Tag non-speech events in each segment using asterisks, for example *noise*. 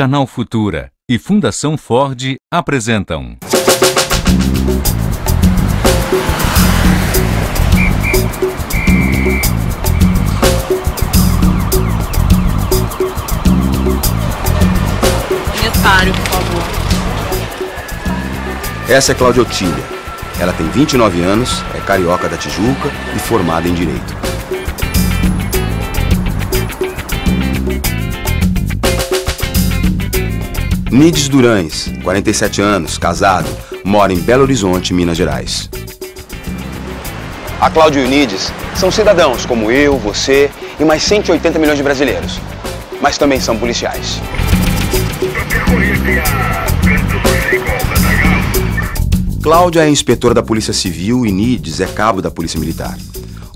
Canal Futura e Fundação Ford apresentam. Necessário, por favor. Essa é Cláudia Otília. Ela tem 29 anos, é carioca da Tijuca e formada em Direito. Nides Durães, 47 anos, casado, mora em Belo Horizonte, Minas Gerais. A Cláudia e o Nides são cidadãos como eu, você e mais 180 milhões de brasileiros. Mas também são policiais. Cláudia é inspetora da Polícia Civil e Nides é cabo da Polícia Militar.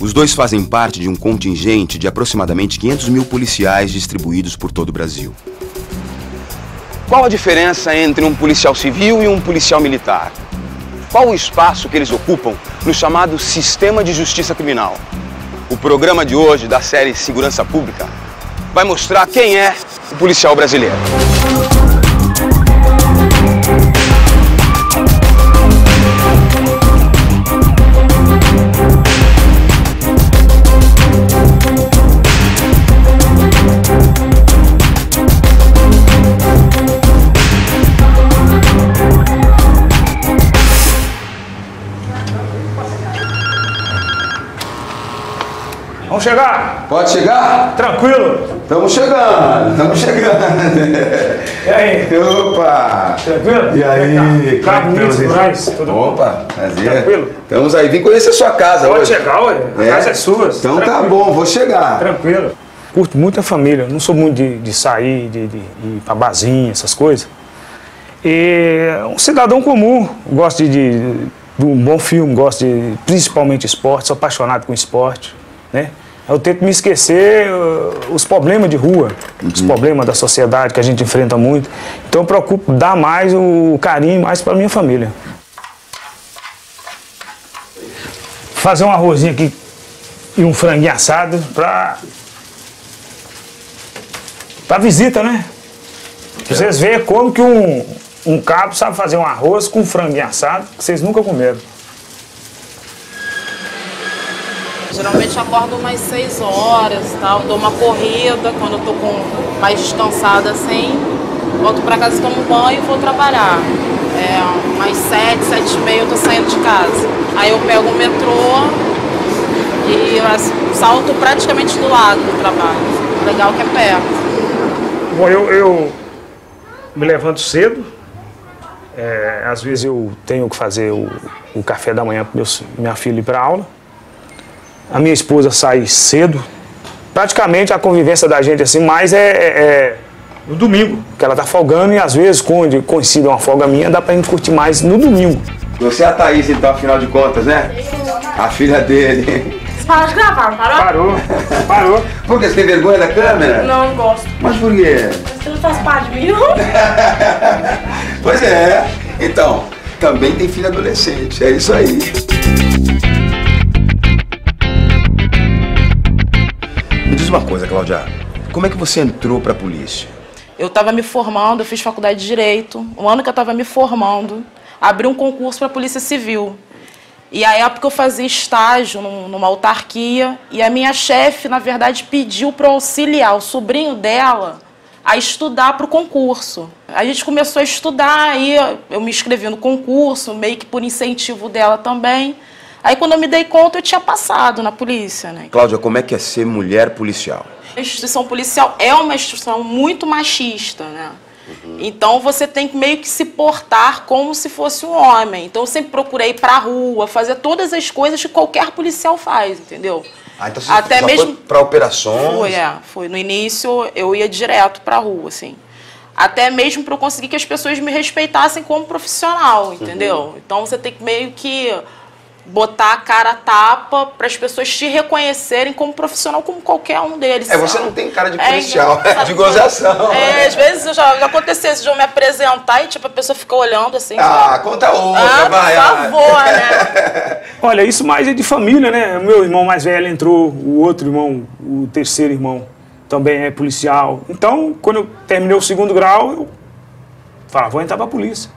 Os dois fazem parte de um contingente de aproximadamente 500 mil policiais distribuídos por todo o Brasil. Qual a diferença entre um policial civil e um policial militar? Qual o espaço que eles ocupam no chamado Sistema de Justiça Criminal? O programa de hoje da série Segurança Pública vai mostrar quem é o policial brasileiro. Vamos chegar? Pode chegar? Tranquilo? Estamos chegando, estamos chegando. E aí? *laughs* Opa! Tranquilo? E aí? Cabo como é? Moraes, tudo? Opa, prazer. Tranquilo? Estamos aí, vim conhecer sua casa Pode hoje. chegar, ué. A casa é sua. Então tá Tranquilo. bom, vou chegar. Tranquilo. Curto muito a família. Não sou muito de, de sair, de, de ir pra barzinho, essas coisas. E um cidadão comum. Gosto de, de, de um bom filme, gosto de principalmente esporte. Sou apaixonado com esporte, né? Eu tento me esquecer uh, os problemas de rua, os problemas da sociedade que a gente enfrenta muito. Então eu procuro dar mais o carinho mais para minha família. Fazer um arrozinho aqui e um franguinho assado para para visita, né? Pra vocês verem como que um, um cabo sabe fazer um arroz com franguinho assado que vocês nunca comeram. Geralmente acordo umas 6 horas e tal, dou uma corrida quando eu tô com mais descansada assim. Volto pra casa, tomo banho e vou trabalhar. É, umas 7, 7 e meia eu tô saindo de casa. Aí eu pego o metrô e salto praticamente do lado do trabalho. Legal que é perto. Bom, eu, eu me levanto cedo. É, às vezes eu tenho que fazer o, o café da manhã para minha filha ir para aula. A minha esposa sai cedo. Praticamente a convivência da gente assim, mais é, é- é no domingo, que ela tá folgando e às vezes quando coincide uma folga minha, dá pra gente curtir mais no domingo. Você é a Thaís, então, afinal de contas, né? A filha dele. Para de gravar, não parou? Parou, parou. Por que você tem vergonha da câmera? Não, não gosto. Mas por quê? Você não faz parte de mim, não? *laughs* Pois é. Então, também tem filho adolescente, é isso aí. Cláudia. Como é que você entrou pra polícia? Eu estava me formando, eu fiz faculdade de Direito. O ano que eu estava me formando, abri um concurso para a Polícia Civil. E a época eu fazia estágio num- numa autarquia e a minha chefe, na verdade, pediu para auxiliar o sobrinho dela a estudar para o concurso. A gente começou a estudar, aí eu me inscrevi no concurso, meio que por incentivo dela também. Aí quando eu me dei conta, eu tinha passado na polícia, né? Cláudia, como é que é ser mulher policial? A instituição policial é uma instituição muito machista, né? Então você tem que meio que se portar como se fosse um homem. Então eu sempre procurei ir pra rua, fazer todas as coisas que qualquer policial faz, entendeu? Ah, então você Até mesmo pra operações? foi, é, foi. No início eu ia direto pra rua, assim. Até mesmo para eu conseguir que as pessoas me respeitassem como profissional, entendeu? Então você tem que meio que botar a cara a tapa para as pessoas te reconhecerem como profissional, como qualquer um deles. É, você sabe? não tem cara de É, policial, *laughs* então, é de gozação. É, às vezes eu já, já aconteceu isso de eu me apresentar e tipo, a pessoa fica olhando assim. Ah, sabe? conta outra, Ah, vai. por ah. favor, né? *laughs* Olha, isso mais é de família, né? O meu irmão mais velho entrou, o outro irmão, o terceiro irmão também é policial. Então, quando eu terminei o segundo grau, eu falava, vou entrar para a polícia.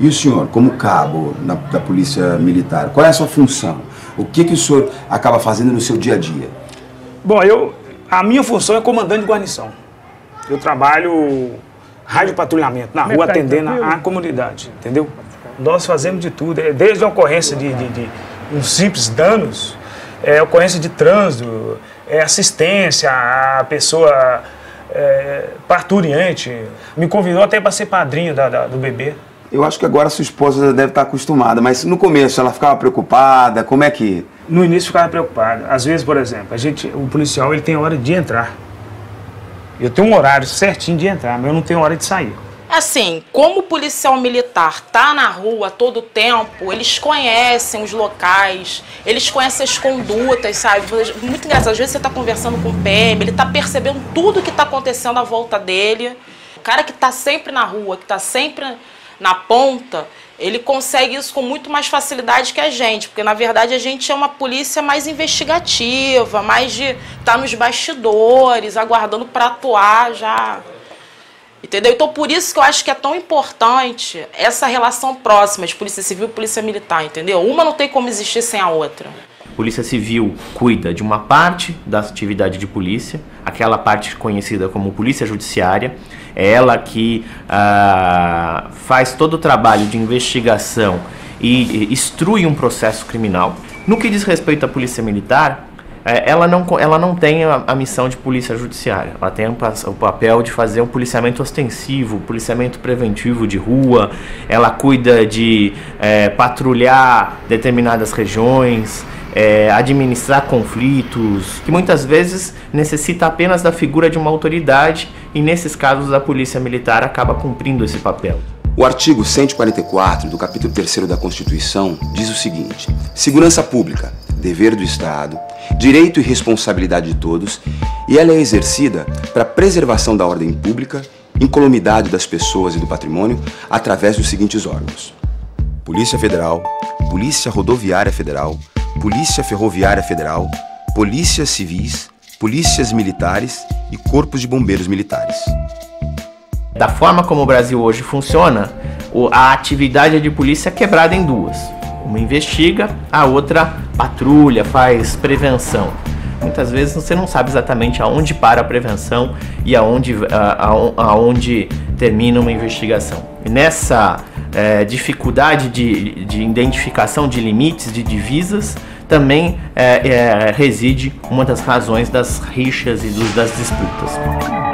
E o senhor, como cabo na, da Polícia Militar, qual é a sua função? O que, que o senhor acaba fazendo no seu dia a dia? Bom, eu, a minha função é comandante de guarnição. Eu trabalho rádio patrulhamento na rua, atendendo a, a comunidade, entendeu? Nós fazemos de tudo, é desde a ocorrência de, de, de uns simples danos, é, ocorrência de trânsito, é, assistência à pessoa é, parturiente. Me convidou até para ser padrinho da, da, do bebê. Eu acho que agora sua esposa já deve estar acostumada, mas no começo ela ficava preocupada, como é que... No início ficava preocupada. Às vezes, por exemplo, a gente, o policial ele tem hora de entrar. Eu tenho um horário certinho de entrar, mas eu não tenho hora de sair. Assim, como o policial militar tá na rua todo o tempo, eles conhecem os locais, eles conhecem as condutas, sabe? Muito engraçado, às vezes você tá conversando com o PM, ele tá percebendo tudo que tá acontecendo à volta dele. O cara que tá sempre na rua, que tá sempre na ponta, ele consegue isso com muito mais facilidade que a gente, porque na verdade a gente é uma polícia mais investigativa, mais de estar tá nos bastidores, aguardando para atuar já. Entendeu? Então por isso que eu acho que é tão importante essa relação próxima de polícia civil e polícia militar, entendeu? Uma não tem como existir sem a outra. Polícia Civil cuida de uma parte da atividade de polícia, aquela parte conhecida como polícia judiciária, é ela que ah, faz todo o trabalho de investigação e, instrui um processo criminal. No que diz respeito à polícia militar, é, ela não, ela não tem a, a, missão de polícia judiciária. Ela tem o, o papel de fazer um policiamento ostensivo, policiamento preventivo de rua. Ela cuida de é, patrulhar determinadas regiões, é, administrar conflitos, que muitas vezes necessita apenas da figura de uma autoridade e nesses casos a polícia militar acaba cumprindo esse papel. O artigo 144 do capítulo 3 da Constituição diz o seguinte: segurança pública, dever do Estado, direito e responsabilidade de todos, e ela é exercida para preservação da ordem pública, incolumidade das pessoas e do patrimônio através dos seguintes órgãos: Polícia Federal, Polícia Rodoviária Federal, Polícia Ferroviária Federal, Polícias Civis, Polícias Militares e Corpos de Bombeiros Militares. Da forma como o Brasil hoje funciona, a atividade de polícia é quebrada em duas. Uma investiga, a outra patrulha, faz prevenção. Muitas vezes você não sabe exatamente aonde para a prevenção e aonde, aonde termina uma investigação. E nessa é, dificuldade de, de identificação de limites, de divisas, também é, é, reside uma das razões das rixas e dos, das disputas.